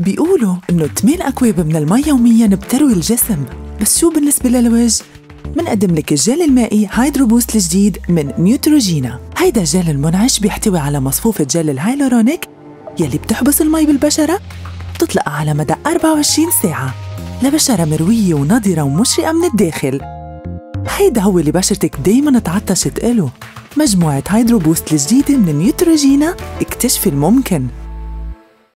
بيقولوا إنه 8 أكواب من المي يومياً بتروي الجسم. بس شو بالنسبة للوجه؟ منقدم لك الجل المائي هايدرو بوست الجديد من نيوتروجينا. هيدا الجل المنعش بيحتوي على مصفوفة جل الهايلورونيك يلي بتحبس المي بالبشرة بتطلق على مدى 24 ساعة لبشرة مروية ونضرة ومشرقة من الداخل. هيدا هو اللي بشرتك دايما تعطشت إله. مجموعة هايدرو بوست الجديدة من نيوتروجينا اكتشفي الممكن.